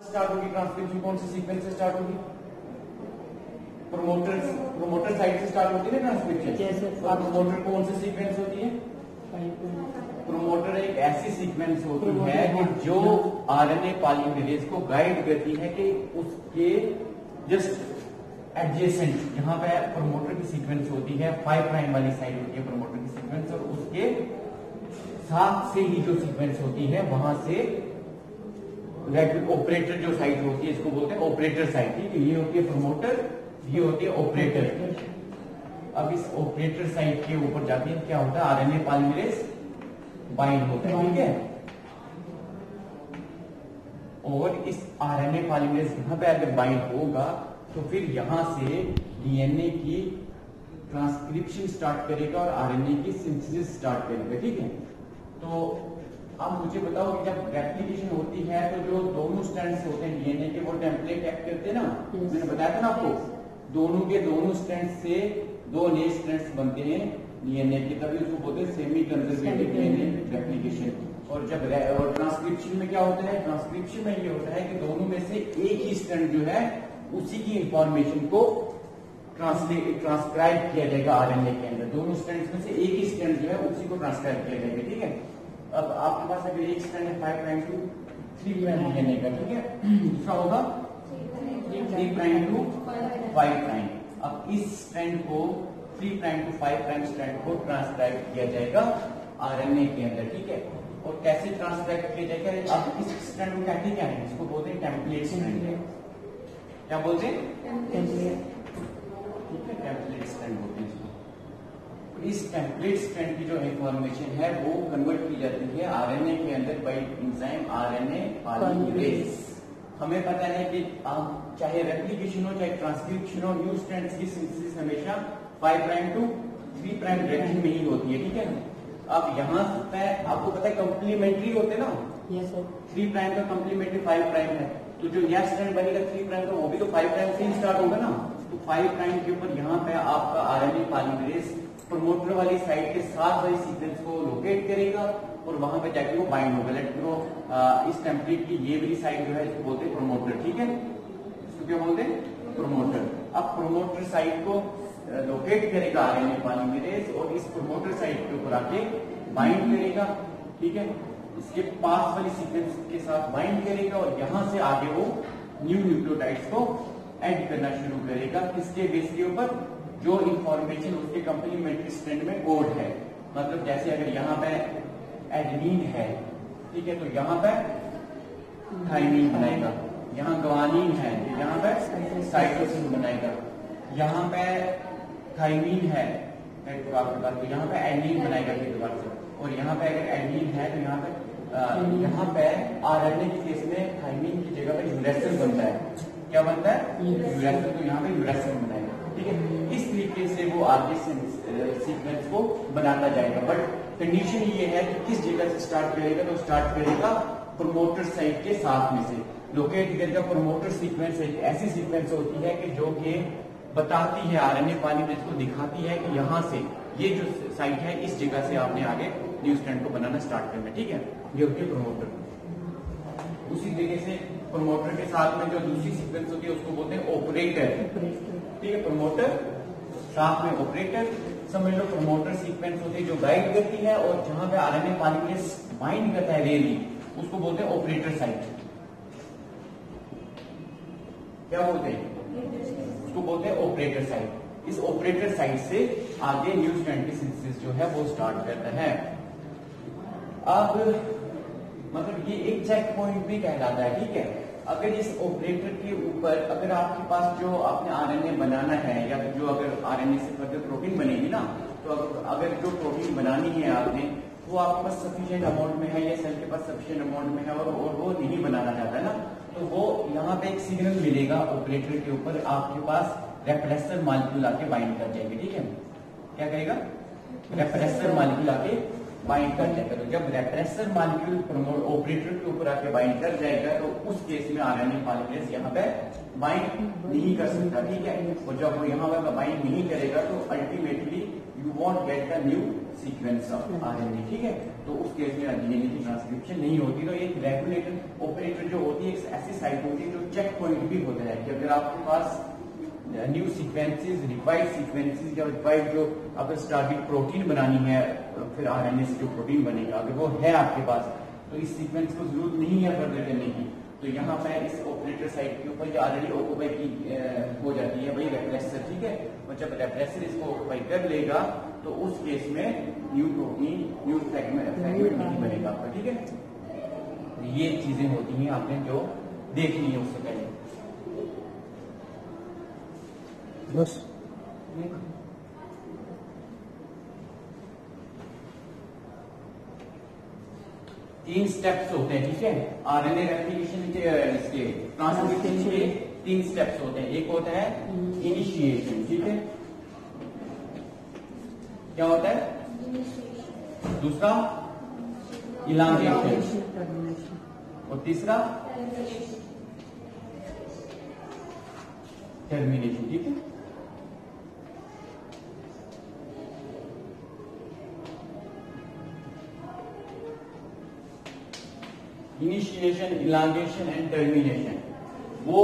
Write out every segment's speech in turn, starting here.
Start होगी transcription कौन सी सीक्वेंस से स्टार्ट होगी? प्रोमोटर प्रोमोटर साइड से स्टार्ट होती है ना ट्रांसक्रिप्शन और प्रोमोटर कौन से सीक्वेंस होती है? प्रोमोटर एक ऐसी सीक्वेंस होती है कि जो आरएनए पॉलीमरेज को गाइड करती है कि उसके जस्ट एडजेसेंट जहाँ पे प्रोमोटर की सीक्वेंस होती है फाइव प्राइम वाली साइड होती है प्रोमोटर की सीक्वेंस और उसके साथ से ही जो सीक्वेंस होती है वहाँ से ऑपरेटर जो साइट होती है, इसको बोलते हैं ऑपरेटर साइट ठीक है, ये होती है प्रोमोटर ये होती है ऑपरेटर अब इस ऑपरेटर साइट के ऊपर जाके क्या होता है? आरएनए पॉलीमरेज बाइंड होता है, ठीक है? और इस आरएनए पॉलीमरेज यहाँ पे अगर बाइंड होगा तो फिर यहाँ से डीएनए की ट्रांसक्रिप्शन स्टार्ट करेगा और आरएनए की सिंथेसिस स्टार्ट करेगा, ठीक है? तो अब मुझे बताओ कि जब रेप्लिकेशन होती है तो जो दोनों स्टैंड होते हैं डीएनए के वो टेम्पलेट एक्ट करते हैं ना Yes. मैंने बताया था ना आपको yes. दोनों के दोनों स्टैंड से दो नए स्ट्रैंड्स बनते हैं डीएनए के तभी उसको बोलते हैं सेमी कंजर्वेटिव डीएनए रेप्लिकेशन और जब और ट्रांसक्रिप्शन में क्या होता है? ट्रांसक्रिप्शन में ये होता है कि दोनों में से एक ही स्ट्रैंड जो है उसी की इंफॉर्मेशन को ट्रांसलेट ट्रांसक्राइब किया जाएगा आरएनए के अंदर। दोनों स्ट्रैंड्स में से एक ही स्ट्रैंड जो है उसी को ट्रांसक्राइब किया जाएगा ठीक है? अब आपके पास अगर एक स्ट्रैंड है five prime to three prime DNA का ठीक है? दूसरा होगा? Three prime to five prime अब इस स्ट्रैंड को three prime to five prime strand को ट्रांसक्राइब किया जाएगा आरएनए के अंदर ठीक है? और कैसे ट्रांसक्राइब किया जाएगा? अब इस स्ट्रैंड को कहते क्या है? इसको बोलते हैं टेम्पलेट स्ट्रैंड क्या बोलते हैं? ठीक है टेम्पलेट स्ट्रैंड बोलते इस टेम्पलेट स्ट्रैंड की जो इंफॉर्मेशन है वो कन्वर्ट की जाती है आरएनए के अंदर बाय एंजाइम आरएनए पॉलीमरेज हमें पता है कि आप चाहे रेप्लिकेशन हो चाहे ट्रांसक्रिप्शन हो न्यू स्ट्रैंड्स की सिंथेसिस हमेशा 5 प्राइम टू 3 प्राइम डायरेक्शन में ही होती है ठीक है? अब यहाँ पे आपको पता है कंप्लीमेंट्री होते ना? यस सर थ्री प्राइम का कंप्लीमेंट्री फाइव प्राइम है। तो जो यह स्ट्रैंड बनेगा थ्री प्राइम का वो भी तो फाइव प्राइम से ही स्टार्ट होगा ना? तो फाइव प्राइम के ऊपर यहाँ पे आपका आरएनए पॉलीमरेज प्रोमोटर वाली साइड के साथ वाली सीक्वेंस को लोकेट करेगा और वहाँ पे जाके वो बाइंड होगा। लेट नो इस टेम्पलेट की ये वाली साइड जो है बोलते हैं प्रोमोटर ठीक है? इसको क्या बोलते हैं? प्रोमोटर अब प्रोमोटर साइड को लोकेट करेगा आरएनए पॉलीमरेज और इस प्रोमोटर साइड के ऊपर आके बाइंड करेगा, ठीक है? इसके पास वाली सीक्वेंस के साथ बाइंड करेगा और यहाँ से आगे वो न्यू न्यूक्लियोटाइड्स को ऐड करना शुरू करेगा। किसके बेस के ऊपर? जो इंफॉर्मेशन उसके कंप्लीमेंट्री स्ट्रैंड में कोड है। मतलब जैसे अगर यहाँ पे एडनीन है ठीक है तो यहाँ पे थाइमीन बनाएगा। यहाँ गवानीन है तो यहाँ पे साइटोसिन बनाएगा। यहाँ पे थाइमीन है आपके पास तो यहाँ पे एडनीन बनाएगा फिर दोबारा से और यहाँ पे अगर एडनीन है तो यहाँ पे यहाँ पे आरएनए के केस में थाइमीन की जगह पे यूरेसिल बनता है। क्या बनता है? यूरेसिल तो यहाँ पे यूरेसिल बनाएगा। ठीक है? इस तरीके से वो आगे सीक्वेंस को बनाता जाएगा। बट कंडीशन ये है कि किस जगह से स्टार्ट करेगा तो स्टार्ट करेगा प्रोमोटर साइट के साथ में से। लोकेट करेगा प्रोमोटर सीक्वेंस एक ऐसी सीक्वेंस होती है कि जो कि बताती है आरएनए पॉलीमरेज को दिखाती है कि यहाँ से ये जो साइट है इस जगह से आपने आगे न्यूज़ स्टैंड को बनाना स्टार्ट करना ठीक है? ये होती है प्रोमोटर उसी तरीके से प्रोमोटर के साथ में जो दूसरी सीक्वेंस होती है उसको बोलते हैं ऑपरेटर ठीक है प्रोमोटर साथ में ऑपरेटर समझ लो प्रोमोटर सीक्वेंस होती है जो गाइड करती है और जहाँ पे आरएनए पॉलीमरेज बाइंड करता है रेयरली उसको बोलते हैं ऑपरेटर साइट क्या बोलते हैं? उसको बोलते हैं ऑपरेटर साइट इस ऑपरेटर साइट से आगे न्यूज़ सिंथेसिस जो है वो स्टार्ट करता है। अब मतलब ये एक चेक पॉइंट भी कहलाता है, ठीक है? अगर इस ऑपरेटर के ऊपर अगर आपके पास जो आपने आरएनए बनाना है या जो अगर आरएनए से फर्दर प्रोटीन बनेगी ना तो अगर, अगर जो प्रोटीन बनानी है आपने वो आपके पास सफिशियंट अमाउंट में है या सेल के पास सफिशियंट अमाउंट में है और, और वो नहीं बनाना चाहता ना तो वो यहाँ पे एक सिग्नल मिलेगा ऑपरेटर के ऊपर आपके पास रेप्रेसर मालिक्यूल आके बाइंड कर जाएँगे ठीक है? क्या कहेगा? रेप्रेसर मालिक्यूल आके बाइंड कर जाएगा तो जब रेप्रेसर मालिक्यूल प्रमोट ऑपरेटर के ऊपर आके बाइंड कर जाएगा तो उस केस में आरएनए पॉलीमरेज यहाँ पे बाइंड नहीं कर सकता, ठीक है? और जब वो यहाँ पे बाइंड नहीं करेगा तो ultimately you won't get the new sequence of RNA ठीक है? तो उस केस में डीएनए की ट्रांसक्रिप्शन नहीं होती। तो एक रेगुलेटर ऑपरेटर जो होती है, एक ऐसी साइट होती है जो चेक पॉइंट भी होता है, कि अगर आपके पास न्यू सीक्वेंसेस रिक्वायर्ड सीक्वेंसेस या रिक्वायर्ड जो अगर स्टार्टिंग प्रोटीन बनानी है फिर आरएनए से जो प्रोटीन बनेगा, अगर वो है आपके पास तो इस सीक्वेंस को ज़रूरत नहीं है फर्दर करने की। तो यहाँ पर इस ऑपरेटर साइड के ऊपर ऑलरेडी ऑक्यूपाई की हो जाती है वही रेप्रेसर ठीक है? और जब रेप्रेसर इसको ऑक्यूपाई कर लेगा तो उस केस में न्यू प्रोटीन न्यू फ्रेगमेंट नहीं बनेगा आपका, ठीक है? ये चीज़ें होती हैं आपने जो देखनी है उससे पहले। बस। तीन स्टेप्स होते हैं ठीक है? आरएनए रेप्लिकेशन के इसके ट्रांसक्रिप्शन के तीन स्टेप्स होते हैं। एक होता है इनिशिएशन ठीक है? क्या होता है? दूसरा इलांगेशन और तीसरा टर्मिनेशन ठीक है? इनिशिएशन इलांगेशन एंड टर्मिनेशन वो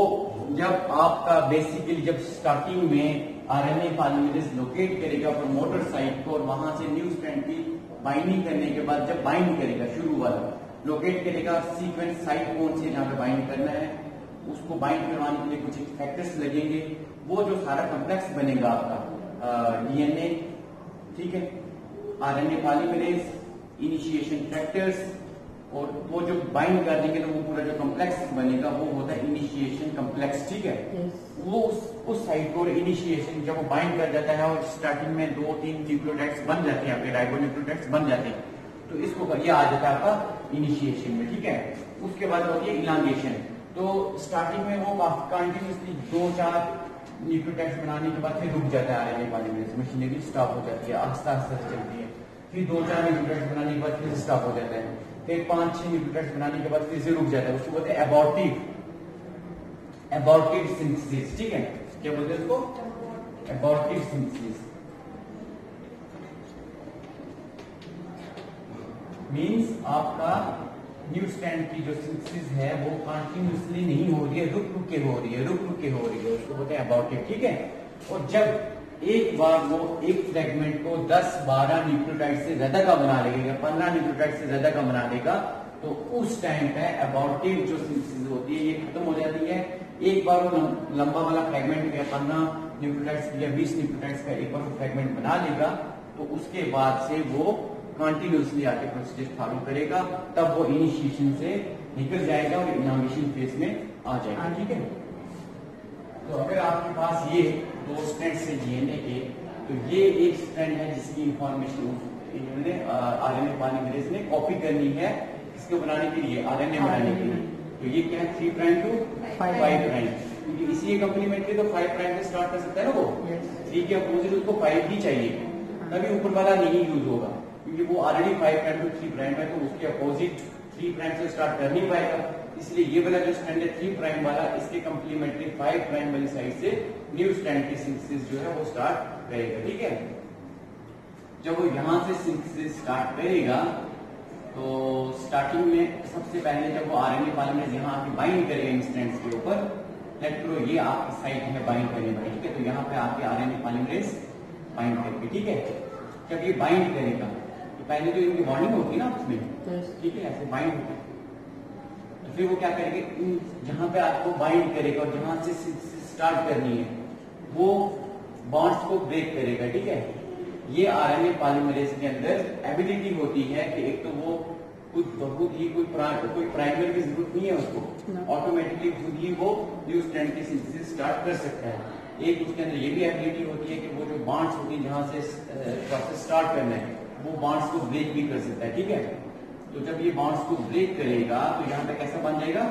जब आपका बेसिकली जब स्टार्टिंग में आरएनए पॉलीमरेज लोकेट करेगा प्रमोटर साइट को और वहाँ से न्यू स्ट्रैंड की बाइंडिंग करने के बाद जब बाइंड करेगा, शुरू वाला लोकेट करेगा सीक्वेंस साइट कौन सी जहाँ पे बाइंड करना है, उसको बाइंड करवाने के लिए कुछ फैक्टर्स लगेंगे। वो जो सारा कॉम्प्लेक्स बनेगा आपका डीएनए ठीक है? आरएनए पॉलीमरेज इनिशिएशन फैक्टर्स और वो जो बाइंड कर देंगे तो वो पूरा जो कम्प्लेक्स बनेगा वो होता है इनिशिएशन कम्प्लेक्स ठीक है? Yes. वो उस उस साइड को इनिशिएशन जब वो बाइंड कर जाता है और स्टार्टिंग में दो तीन न्यूक्लियोटाइड्स बन जाते हैं आपके राइबो बन जाते हैं तो इसको ये आ जाता है आपका इनिशिएशन में ठीक है? उसके बाद होती है इलांगेशन तो स्टार्टिंग में वो कंटिन्यूसली दो चार न्यूक्लियोटाइड्स बनाने के बाद फिर रुक जाता है आरएनए पॉलीमरेज मशीनरी स्टॉप हो जाती है आस्ता आस्ता चलती है। फिर दो चार न्यूक्लियोटाइड्स बनाने के बाद फिर स्टॉप हो जाता है। फिर पाँच छह न्यूक्लियोटाइड्स बनाने के बाद फिर से रुक जाता है। उसको बोलते हैं एबॉर्टिव एबॉर्टिव सिंथेसिस ठीक है? क्या बोलते हैं उसको? एबॉर्टिव सिंथेसिस मींस आपका न्यू स्टैंड की जो सिंथेसिस है, वो कंटिन्यूसली नहीं हो रही है रुक रुक के हो रही है रुक रुक के हो रही है। उसको बोलते हैं एबॉर्टिव ठीक है? और जब एक बार वो एक फ्रेगमेंट को 10-12 न्यूक्लियोटाइड से ज़्यादा का बना लेगा 15 न्यूक्लियोटाइड से ज़्यादा का बना लेगा तो उस टाइम पे अबॉर्टिव जो सिंथेसिस होती है, ये खत्म हो जाती है। एक बार वो लंबा वाला फ्रेगमेंट या पंद्रह न्यूक्लियोटाइड्स या बीस न्यूक्लियोटाइड्स का एक बार फ्रेगमेंट बना लेगा तो उसके बाद से वो कंटिन्यूसली आके प्रोसीजर फॉलो करेगा, तब वो इनिशिएशन से निकल जाएगा और इनामिशन फ़ेज़ में आ जाएगा, ठीक है? तो अगर आपके पास ये दो स्ट्रैंड से डीएनए के तो ये एक स्ट्रैंड है जिसकी इंफॉर्मेशन इन्होंने आरएनए पॉलीमरेज ने कॉपी करनी है इसको बनाने के लिए आरएनए बनाने के लिए। तो ये क्या है? Three prime to five prime क्योंकि इसी कंप्लीमेंट्री तो फाइव प्राइम से स्टार्ट कर सकता है ना वो? थ्री के अपोजिट उसको फाइव ही चाहिए। तभी ऊपर वाला नहीं यूज़ होगा। क्योंकि वो already five prime to three prime है तो उसके अपोजिट थ्री प्राइम से स्टार्ट कर नहीं पाएगा। इसलिए ये वाला जो स्टैंड है थ्री प्राइम वाला इसके कंप्लीमेंट्री फाइव प्राइम वाली साइड से न्यू स्टैंड की सिंथेसिस जो है वो स्टार्ट करेगा ठीक है? जब वो यहाँ से सिंथेसिस स्टार्ट करेगा तो स्टार्टिंग में सबसे पहले जब वो आरएनए पॉलीमरेज यहाँ आके बाइंड करेगा इन स्टैंड्स के ऊपर लेट करो ये आपकी साइट है बाइंड करने वाली ठीक है? तो यहाँ पे आके आरएनए पॉलीमरेज बाइंड करेगी ठीक है? जब ये बाइंड करेगा तो पहले तो इनकी बॉन्डिंग होगी ना उसमें ठीक है? ऐसे बाइंड होगी तो फिर वो क्या करेंगे? जहाँ पे आपको बाइंड करेगा और जहाँ से स्टार्ट करनी है वो बॉन्ड्स को ब्रेक करेगा ठीक है? ये आरएनए पॉलीमरेज के अंदर एबिलिटी होती है कि एक तो वो कुछ बहुत ही कोई कोई प्राइमर की ज़रूरत नहीं है उसको। ऑटोमेटिकली खुद ही वो न्यू स्टैंड की सिंथेसिस स्टार्ट कर सकता है। एक उसके अंदर ये भी एबिलिटी होती है कि वो जो बॉन्ड्स होती है जहाँ से प्रोसेस स्टार्ट करना है वो बॉन्ड्स को ब्रेक भी कर सकता है ठीक है? तो जब ये बॉन्ड्स को ब्रेक करेगा तो यहाँ पे कैसा बन जाएगा?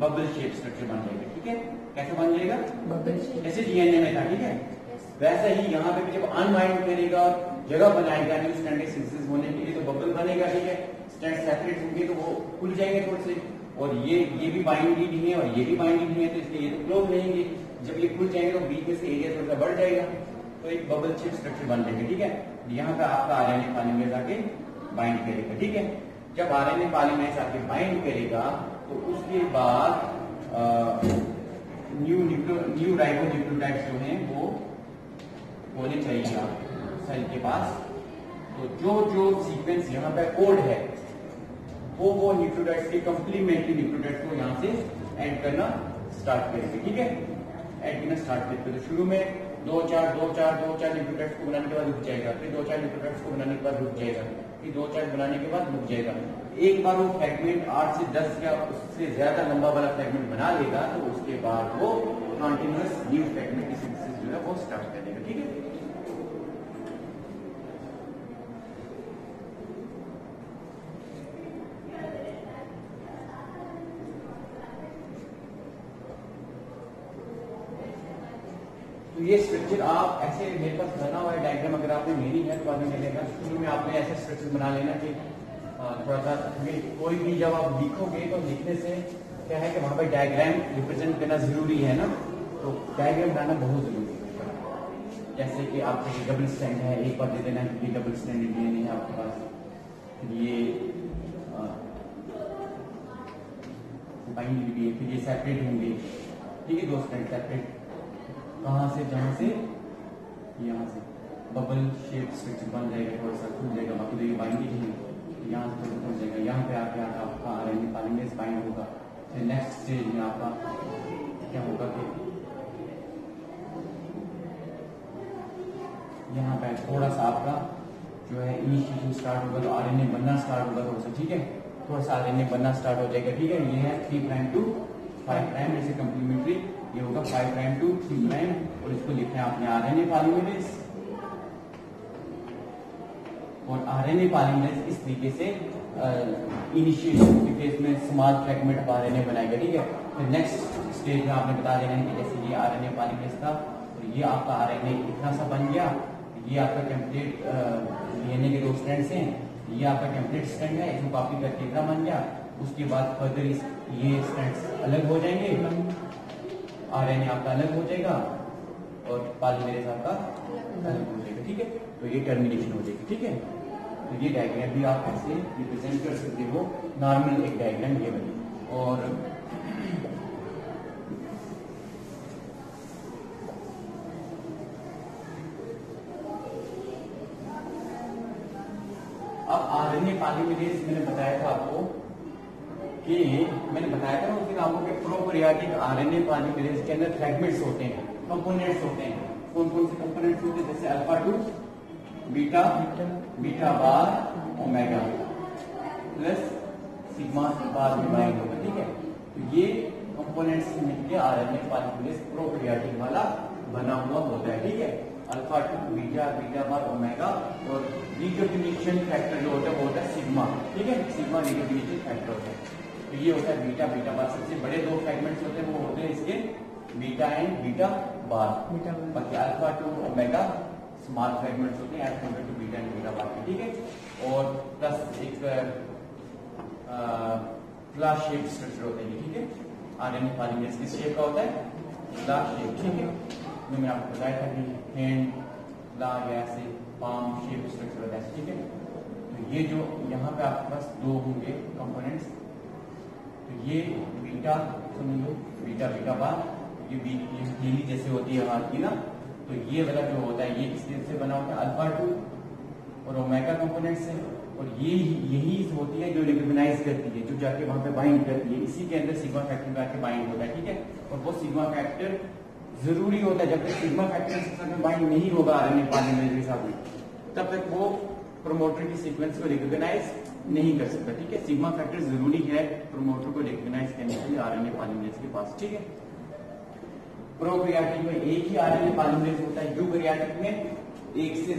बबल शेप स्ट्रक्चर बन जाएगा ठीक है? कैसा बन जाएगा? बबल ऐसे डीएनए में था ठीक है? वैसे ही यहाँ पे जब अनबाइंड करेगा जगह बनाएगा न्यू स्टैंडर्ड सिंथेसिस होने के लिए तो बबल बनेगा ठीक है? स्टैंड सेपरेट होंगे तो वो खुल जाएँगे थोड़े से। और ये ये भी बाइंडिंग नहीं है और ये भी बाइंडिंग नहीं है तो इसलिए ये तो क्लोज रहेंगे। जब ये खुल जाएँगे तो बीच में से एरिया थोड़ा सा बढ़ जाएगा। तो एक बबल शेप स्ट्रक्चर बन जाएगा ठीक है? यहाँ पे आपका आरएनए पॉलीमरेज आके बाइंड करेगा ठीक है? जब आरएनए पॉलीमरेज आके बाइंड करेगा तो उसके बाद न्यू न्यू राइबो न्यूक्लियोटाइड्स जो हैं, वो होने चाहिए सेल के पास। तो जो जो सीक्वेंस यहाँ पे कोड है, वो वो न्यूक्लियोटाइड्स के कंप्लीमेंट्री न्यूक्लियोटाइड्स को यहाँ से ऐड करना स्टार्ट करेंगे, ठीक है? ऐड करना स्टार्ट करते तो शुरू में दो चार दो चार दो चार न्यूक्लियोटाइड्स को बनाने के बाद रुक जाएगा। फिर दो चार न्यूक्लियोटाइड्स को बनाने के बाद रुक जाएगा। फिर दो चार बनाने के बाद रुक जाएगा। एक बार वो फ्रेगमेंट आठ से दस या उससे ज़्यादा लंबा वाला फ्रेगमेंट बना लेगा तो उसके बाद वो कॉन्टिन्यूस न्यू फ्रेगमेंट की सिंथेसिस जो है वो स्टार्ट करेगा। ठीक है तो ये स्ट्रक्चर आप ऐसे मेरे पास बना हुआ है डायग्राम अगर आपने मेरी है तो आगे मिलेगा शुरू में आपने ऐसे स्ट्रक्चर बना लेना कि थोड़ा सा कोई भी जब आप लिखोगे तो लिखने से क्या है कि वहाँ पर डायग्राम रिप्रेजेंट करना ज़रूरी है ना? तो डायग्राम बनाना बहुत ज़रूरी है। जैसे कि आपके डबल स्टैंड है, एक बार दे देना है ये डबल स्टैंड ये नहीं है आपके पास। ये बाइंड भी है फिर ये सेपरेट होंगे। ठीक है दो स्टैंड सेपरेट कहा से, जहाँ से? यहाँ से। बबल शेप स्विच बन जाएगा, थोड़ा सा खुल जाएगा। बाकी तो ये बाइंडिंग है। यहाँ से खुल जाएगा। यहाँ पे आके आकर आपका आर एन पालिंगेस बाइंड होगा। फिर नेक्स्ट स्टेज में आपका क्या होगा कि यहाँ पे थोड़ा सा आपका जो है इनिशिएशन स्टार्ट होगा तो आरएनए बनना स्टार्ट होगा थोड़ा सा, ठीक है? थोड़ा सा RNA बनना स्टार्ट हो जाएगा, ठीक है? ये है three prime to five prime जैसे कंप्लीमेंट्री ये होगा five prime to three prime और इसको लिखना है आपने आरएनए पॉलीमरेज और आरएनए पॉलीमरेज इस तरीके से इनिशिएशन की फ़ेज़ में स्मॉल फ्रेगमेंट ऑफ़ आरएनए बनाएगा ठीक है? फिर नेक्स्ट स्टेज में आपने बता देना है कि जैसे ये आरएनए पॉलीमरेज था, और ये आपका आरएनए इतना सा बन गया, ये आपका कंप्लीट डीएनए के दो स्ट्रैंड्स हैं, ये आपका कंप्लीट स्ट्रैंड है, इसको कॉपी करके इतना बन गया, उसके बाद फर्दर ये स्ट्रैंड्स अलग हो जाएँगे। आरएनए आपका अलग हो जाएगा और पॉलीमरेज आपका अलग हो जाएगा, ठीक है? तो ये टर्मिनेशन हो जाएगी, ठीक है? तो ये डायग्राम भी आप ऐसे रिप्रेजेंट कर सकते हो। नॉर्मल एक डायग्राम ये बनी। और अब आरएनए पॉलीमरेज मैंने बताया था आपको। कि मैंने बताया था उस दिन आपको कि प्रोकैरियोटिक आरएनए पॉलीमरेज के अंदर फ्रेगमेंट्स होते हैं कंपोनेंट्स होते हैं। कौन कौन से कंपोनेंट्स होते हैं? जैसे alpha two beta beta bar omega plus sigma bar divide होगा, ठीक है? तो ये कंपोनेंट्स मिलकर आरएनए पॉलीमरेज प्रोकैरियोटिक वाला बना हुआ होता है, ठीक है? Alpha two beta beta bar omega और रिकॉग्निशन फैक्टर जो होता है, वो होता है सिग्मा ठीक है? सिग्मा रिकॉग्निशन फैक्टर होता है। तो ये होता है बीटा बीटा बार। सबसे बड़े दो फ्रेगमेंट्स होते हैं वो होते हैं इसके बीटा एंड बीटा बार। बाकी alpha two omega small fragments होते हैं as compared to beta and beta bar ठीक है? और प्लस एक फ्लाश शेप स्ट्रक्चर होते हैं ठीक है? आरएनए पॉलीमरेज किस शेप का होता है फ्लाश शेप ठीक है? मैंने आपको बताया था कि हैंड ला ऐसे पाम शेप स्ट्रक्चर होता है ठीक है? तो ये जो यहाँ पे आपके पास दो होंगे कंपोनेंट्स तो ये बीटा समझ लो, बीटा बीटा बार, ये बीली जैसे होती है हाथ की ना तो ये वाला जो होता है, ये किस से बना होता है अल्फ़ा टू और ओमेगा कंपोनेंट से, और ये यही होती है जो रिकॉग्नाइज करती है, जो जाके वहाँ पे बाइंड करती है इसी के अंदर सिग्मा फैक्टर में आके बाइंड होता है, ठीक है? और वो सिग्मा फैक्टर ज़रूरी होता है, जब तक सिग्मा फैक्टर बाइंड नहीं होगा आरएनए के साथ तब तक वो प्रोमोटर की सीक्वेंस को रिकॉग्नाइज नहीं कर सकता, ठीक है? सिग्मा फैक्टर ज़रूरी है प्रोमोटर को रिकॉग्नाइज करने के लिए आरएनए पॉलीमरेज के पास, ठीक है? प्रोकैरियोटिक में एक ही आरएनए पॉलीमरेज होता है यूकैरियोटिक में एक से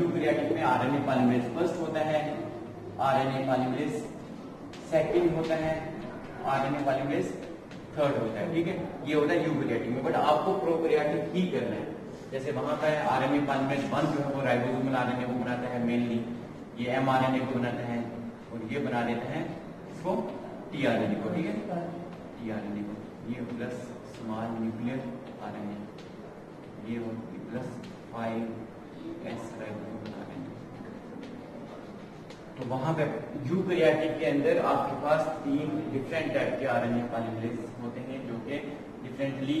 यूकैरियोटिक में आरएनए पॉलीमरेज फ़र्स्ट होता है आरएनए पॉलीमरेज सेकंड होता है आरएनए पॉलीमरेज थर्ड होता है, ठीक है? ये होता है यूकैरियोटिक में बट आपको प्रोकैरियोटिक ही करना है। जैसे वहाँ पर आरएनए पॉलीमरेज वन जो है, वो राइबोसोमल आरएनए को बनाता है मेनली ये एमआरएनए को बनाता है और ये बना देते हैं इसको टीआरएनए को, ठीक है? टीआरएनए को। ये प्लस स्मॉल न्यूक्लियर आरएनए ये plus five S ribosomal RNA तो वहाँ पे यूकैरियोटिक के अंदर आपके पास तीन डिफरेंट टाइप के आर आरएनए पॉलीमरेज होते हैं, जो कि differently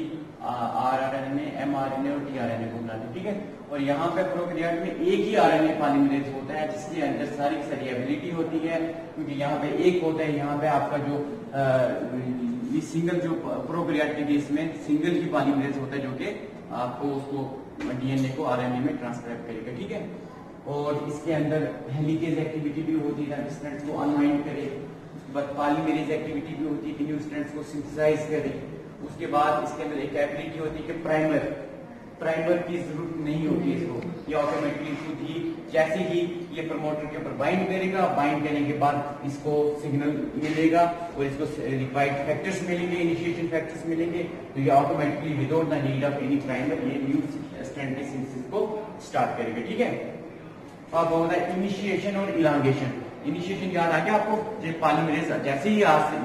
R R N A M R N A और टी आर एन ए को बनाते ठीक है? और यहाँ पे प्रोकैरियोट में एक ही आर एन ए पॉलीमरेज होता है जिसके अंदर सारी सारी एबिलिटी होती है क्योंकि यहाँ पे एक होता है यहाँ पे आपका जो आ, सिंगल जो प्रोकैरियोट के केस में सिंगल ही पॉलीमरेज होता है जो कि आपको उसको डीएनए को आरएनए में ट्रांसक्राइब करेगा ठीक है? और इसके अंदर हेलिकेज एक्टिविटी भी होती है ताकि को अनवाइंड करे बट पॉलीमरेज एक्टिविटी भी होती है कि न्यू को सिंथेसाइज करे। उसके बाद इसके अंदर एक एबिलिटी होती है कि प्राइमर प्राइमर की ज़रूरत नहीं होती इसको। ये ऑटोमेटिकली खुद ही, जैसे ही ये प्रमोटर के ऊपर बाइंड करेगा बाइंड करने के बाद इसको सिग्नल मिलेगा और इसको रिक्वायर्ड फैक्टर्स मिलेंगे इनिशिएशन फैक्टर्स मिलेंगे। तो ये automatically without the need of any primer ये न्यू स्टैंड को स्टार्ट करेगा, ठीक है? अब होता है इनिशिएशन और इलांगेशन इनिशिएशन याद आ गया आपको? जैसे ही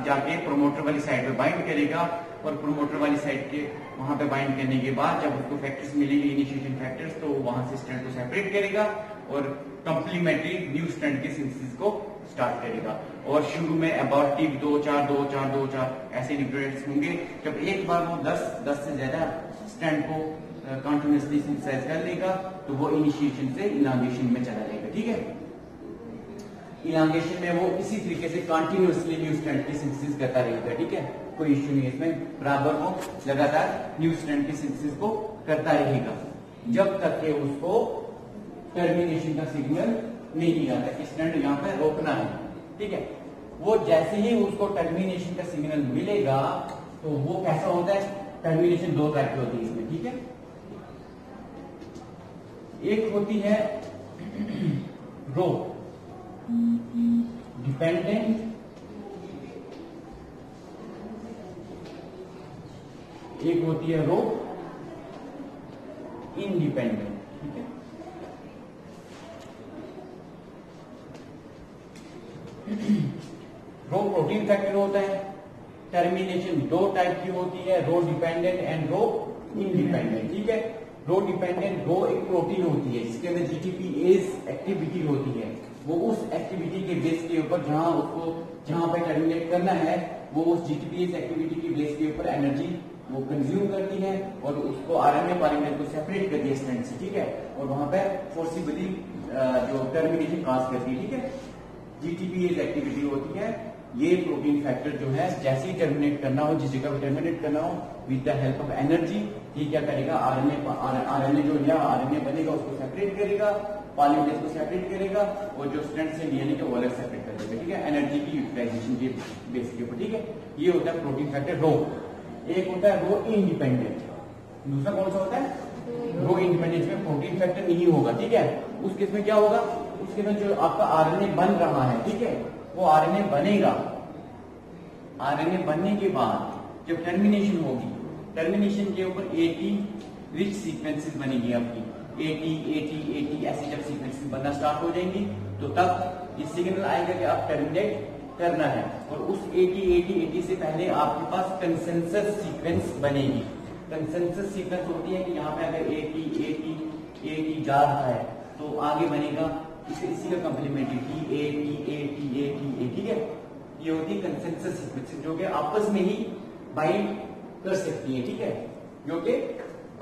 जाके प्रोमोटर वाली साइड पे बाइंड करेगा और प्रोमोटर वाली साइड के वहाँ पे बाइंड करने के बाद जब उसको फैक्टर्स मिलेंगे इनिशिएशन फैक्टर्स तो वहाँ से स्टैंड को सेपरेट करेगा और कंप्लीमेंट्री न्यू स्टैंड के सिंथेसिस को स्टार्ट करेगा। और शुरू में अबॉर्टिव दो, चार दो चार दो, चार ऐसे न्यूक्लियोटाइड्स होंगे। जब एक बार वो दस दस से ज़्यादा स्टैंड को कंटिन्यूसली सिंथेसाइज कर लेगा तो वो इनिशिएशन से इलांगेशन में चला जाएगा। ठीक है? इलांगेशन में वो इसी तरीके से कंटिन्यूसली न्यू स्टैंड की सिंथेसिस करता रहेगा ठीक है? कोई इश्यू नहीं इसमें, बराबर वो लगातार न्यू स्टैंड की सिंथेसिस को करता रहेगा, जब तक के उसको टर्मिनेशन का सिग्नल नहीं कि स्टैंड यहाँ पर रोकना है, ठीक है? वो जैसे ही उसको टर्मिनेशन का सिग्नल मिलेगा तो वो कैसा होता है? टर्मिनेशन दो टाइप की होती है इसमें, ठीक है? एक होती है रो डिपेंडेंट एक होती है रो इंडिपेंडेंट ठीक है? रो प्रोटीन फैक्टर होता है? टर्मिनेशन दो टाइप की होती है rho dependent and rho independent ठीक है? रो डिपेंडेंट रो एक प्रोटीन होती है, जिसके अंदर जीटीपी एज एक्टिविटी होती है। वो उस एक्टिविटी के बेस के ऊपर जहाँ उसको, जहाँ पे टर्मिनेट करना है, वो उस जीटीपी एज एक्टिविटी के बेस के ऊपर एनर्जी वो कंज्यूम करती है और उसको आरएनए पॉलीमरेज को सेपरेट करती है स्ट्रैंड से, ठीक है? और वहाँ पे फोर्सिबली जो टर्मिनेशन काज करती है, ठीक है? जीटीपीएस एक्टिविटी होती है, ये प्रोटीन फैक्टर जो है, जैसे ही टर्मिनेट करना हो, जिस जगह पर टर्मिनेट करना हो with the help of energy ये क्या करेगा? आरएनए आरएनए जो या आरएनए बनेगा, उसको सेपरेट करेगा पॉलीमरेज को सेपरेट करेगा? और जो स्ट्रेंथ से डीएनए के वो सेपरेट कर देगा ठीक है? एनर्जी की यूटिलाइजेशन के बेस के ऊपर ठीक है? ये होता है प्रोटीन फैक्टर रो एक होता है रो इंडिपेंडेंट दूसरा कौन सा होता है? रो इंडिपेंडेंट में प्रोटीन फैक्टर नहीं होगा ठीक है? उस केस में क्या होगा? उसके में जो आपका आरएनए बन रहा है ठीक है? वो आरएनए बनेगा। आरएनए बनने के बाद जब टर्मिनेशन होगी टर्मिनेशन के ऊपर एटी रिच सीक्वेंसेस बनेगी आपकी। एटी एटी एटी ऐसे जब सीक्वेंसेस बनना स्टार्ट हो जाएँगी तो तब ये सिग्नल आएगा कि आप टर्मिनेट करना है और उस 80 80 80 से पहले आपके पास कंसेंसस सीक्वेंस बनेगी कंसेंसस सीक्वेंस होती है कि यहाँ पे अगर 80 80 80 जा रहा है तो आगे बनेगा इसे इसी का complementary T A T A T A T A ठीक है ये होती है कंसेंसस सीक्वेंस जो कि आपस में ही बाइंड कर सकती है ठीक है जो कि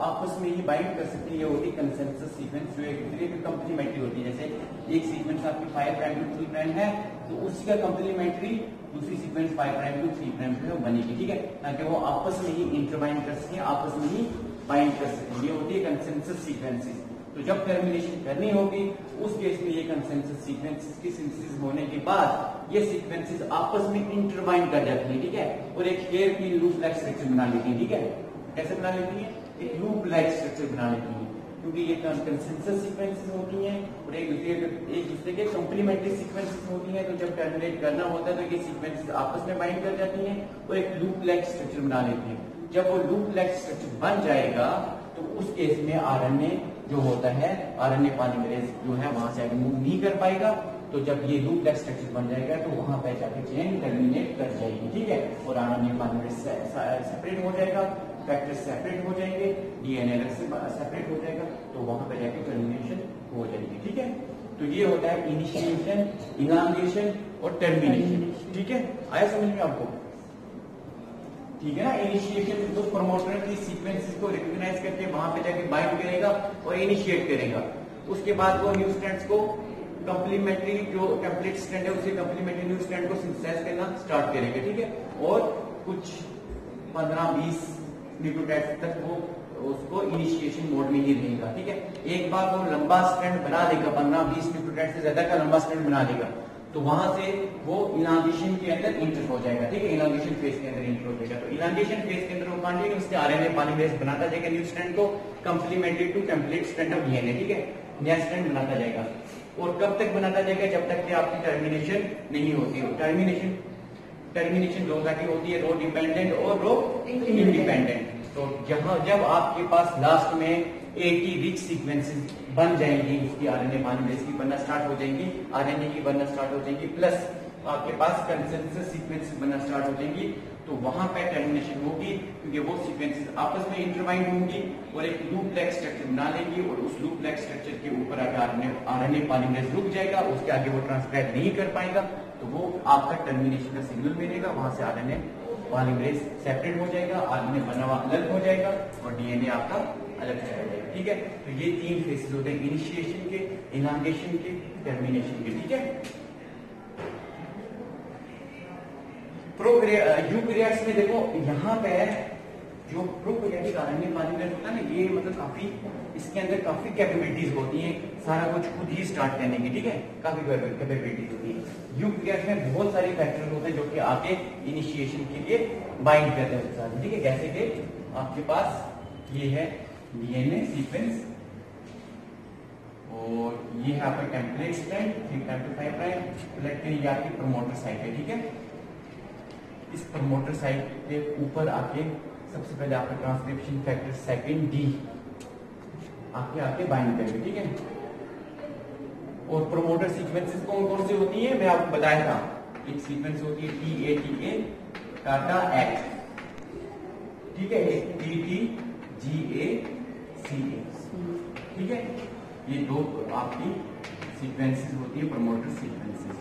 आपस में ही बाइंड कर सकती है होती कंसेंसस सीक्वेंस जो एक दूसरे की कंप्लीमेंट्री होती है। जैसे एक सीक्वेंस आपकी five prime to three prime है तो उसी का कंप्लीमेंट्री दूसरी sequence five prime to three prime जो बनेगी, ठीक है? ताकि वो आपस में ही इंटरबाइंड कर सके, आपस में ही बाइंड कर सके। ये होती है कंसेंसस सीक्वेंसेस तो जब टर्मिनेशन करनी होगी, उस केस में ये कंसेंसस सीक्वेंसेस की सिंथेसिस होने के बाद ये सीक्वेंसेस आपस में इंटरबाइंड कर जाती है, ठीक है? और एक हेयर की लूप लाइक स्ट्रक्चर बना लेती है, ठीक है? कैसे बना लेती है? एक लूप लाइक स्ट्रक्चर बना लेती है क्योंकि ये कंसेंसस सीक्वेंसेस होती हैं, और एक दूसरे एक दूसरे के कॉम्प्लीमेंट्री सीक्वेंसेस होती हैं तो जब टर्मिनेट करना होता है तो ये सीक्वेंसेस आपस में बाइंड कर जाती हैं, और एक लूप लाइक स्ट्रक्चर बना लेती हैं। जब वो लूप लाइक स्ट्रक्चर बन जाएगा तो उस केस में आरएनए जो होता है, आरएनए पॉलीमरेज जो है, वहाँ से आगे मूव नहीं कर पाएगा। तो जब ये लूप लाइक स्ट्रक्चर बन जाएगा तो वहाँ पर जाके चेन टर्मिनेट कर जाएगी, ठीक है? और आरएनए पॉलीमरेज सेपरेट हो जाएगा। फैक्टर सेपरेट हो जाएँगे डीएनए अलग से सेपरेट हो जाएगा तो वहाँ पर जाके टर्मिनेशन हो जाएगी, ठीक है? तो ये होता है इनिशिएशन इलांगेशन और टर्मिनेशन ठीक है? आया समझ में आपको? ठीक है ना? इनिशिएशन तो प्रमोटर की सीक्वेंसेस को रिकॉग्नाइज करके वहाँ पे जाके बाइंड करेगा और इनिशिएट करेगा। उसके बाद वो न्यू स्टैंड को कंप्लीमेंट्री जो टेम्पलेट स्टैंड है, उसे कंप्लीमेंट्री न्यू स्टैंड को सिंथेसाइज करना स्टार्ट करेंगे, ठीक है? और कुछ 15-20 न्यूक्लियोटाइड तक वो, उसको इनिशिएशन मोड में ही रहेगा, ठीक है? एक बार वो लंबा स्टैंड बना देगा 15-20 न्यूक्लियोटाइड से ज़्यादा का लंबा स्टैंड बना देगा तो वहाँ से वो इलांगेशन के अंदर इंटर हो जाएगा, ठीक है? इलांगेशन फ़ेज़ के अंदर इंटर हो जाएगा। तो इलांगेशन फ़ेज़ के अंदर वो उसके आरएनए पॉलीमरेज बनाता जाएगा न्यू स्टैंड को complementary to template strand of DNA ठीक है? नया स्टैंड बनाता जाएगा। और कब तक बनाता जाएगा? जब तक कि आपकी टर्मिनेशन नहीं होती हो। टर्मिनेशन टर्मिनेशन की होती है रो डिपेंडेंट और रो इंडिपेंडेंट तो जहाँ जब आपके पास लास्ट में 80 रिच सीक्वेंसेस बन जाएँगी, उसकी आरएनए पॉलीमरेज की बनना स्टार्ट हो जाएँगी, आरएनए की बनना स्टार्ट हो जाएँगी प्लस आपके पास कंसेंसस सीक्वेंसेस बनना स्टार्ट हो जाएँगी तो वहाँ पे टर्मिनेशन होगी, क्योंकि वो सीक्वेंसेस आपस में इंटरवाइंड होंगी और एक लूप लैक स्ट्रक्चर बना लेंगी और उस लूप लैक स्ट्रक्चर के ऊपर आगे आरएनए आरएनए पॉलीमरेज रुक जाएगा, उसके आगे वो ट्रांसक्राइब नहीं कर पाएगा। तो वो आपका टर्मिनेशन का सिग्नल मिलेगा, वहाँ से आरएनए पॉलीमरेज सेपरेट हो जाएगा, आरएनए बना हुआ अलग हो जाएगा और डीएनए आपका अलग चला जाएगा। ठीक है? तो ये तीन फेसेस होते हैं इनिशिएशन के इलांगेशन के टर्मिनेशन के। ठीक है? यूक्रियाट्स में देखो, यहाँ पे जो प्रोकैरियोटिक आरएनए पॉलीमरेज होता है ना, ये मतलब काफ़ी इसके अंदर काफ़ी कैपेबिलिटीज होती हैं। सारा कुछ खुद ही स्टार्ट करने की ठीक है? काफ़ी कैपेबिलिटीज होती है। यूक्रियाट्स में बहुत सारे फैक्टर होते हैं जो कि आगे इनिशिएशन के लिए बाइंड करते हैं ठीक है? जैसे कि आपके पास ये है डीएनए सीक्वेंस और ये है आपका template strand three time to five prime ये आपकी प्रमोटर साइट है, ठीक है? इस प्रमोटर साइट के ऊपर आके सबसे पहले आपका ट्रांसक्रिप्शन फैक्टर सेकंड डी आके आके बाइंड करेंगे ठीक है? और प्रोमोटर सीक्वेंसेस कौन कौन सी होती है? मैं आपको बताया था। एक सीक्वेंस होती है T A T A TATA act ठीक है? एक टी टी जी ए सी ए ठीक है? ये दो आपकी सीक्वेंसेस होती है प्रोमोटर सीक्वेंसेस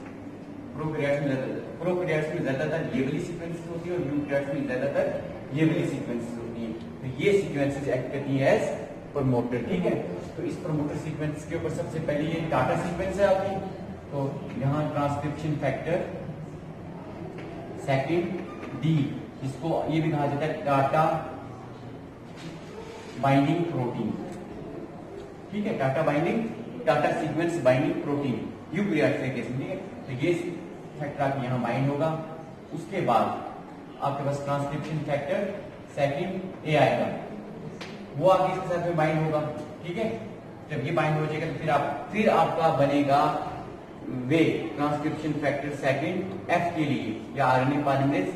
प्रोक्रियाट्स में में ज़्यादातर ये वाली सीक्वेंसेस होती है और यूक्रियाट्स में ज़्यादातर ये वाली सीक्वेंसेस होती है। तो ये सीक्वेंसेस एक्ट करती है एज प्रमोटर ठीक है तो इस प्रमोटर सीक्वेंस के ऊपर सबसे पहले ये टाटा सीक्वेंस है आपकी तो यहाँ ट्रांसक्रिप्शन फैक्टर सेकंड डी इसको ये भी कहा जाता है टाटा बाइंडिंग प्रोटीन ठीक है TATA binding TATA sequence binding protein में ठीक है? तो ये फैक्टर आपके यहाँ बाइंड होगा। उसके बाद आपके पास ट्रांसक्रिप्शन फैक्टर सेकंड ए आएगा। वो आपके इसके साथ में बाइंड होगा, ठीक है? जब ये बाइंड हो जाएगा तो फिर आप, फिर आपका बनेगा वे ट्रांसक्रिप्शन फैक्टर सेकंड एफ़ के लिए, या आरएनए पॉलीमरेज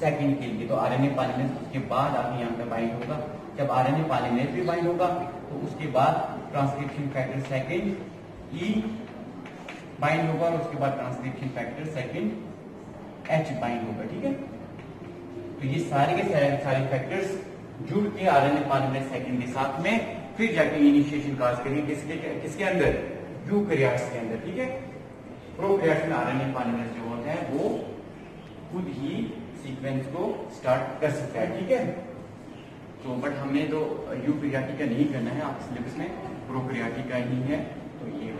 सेकंड के लिए। तो आरएनए पॉलीमरेज उसके बाद आपके यहाँ पे बाइंड होगा। जब आरएनए पॉलीमरेज भी बाइंड होगा तो उसके बाद transcription factor second E bind होगा और उसके बाद transcription factor second H bind होगा, ठीक है? तो ये सारे के सारे सारे फैक्टर्स जुड़ के R N A polymerase second के साथ में फिर जाके इनिशिएशन काज करेंगे किसके किसके अंदर? यूकैरियोट्स के अंदर, ठीक है? प्रोकैरियोट्स में आरएनए पॉलीमरेज जो होता है, वो खुद ही सीक्वेंस को स्टार्ट कर सकता है, ठीक है? तो बट हमें तो यूक्रियाटी का नहीं करना है, आप सिलेबस में प्रो प्रोक्रियाटी का ही है तो ये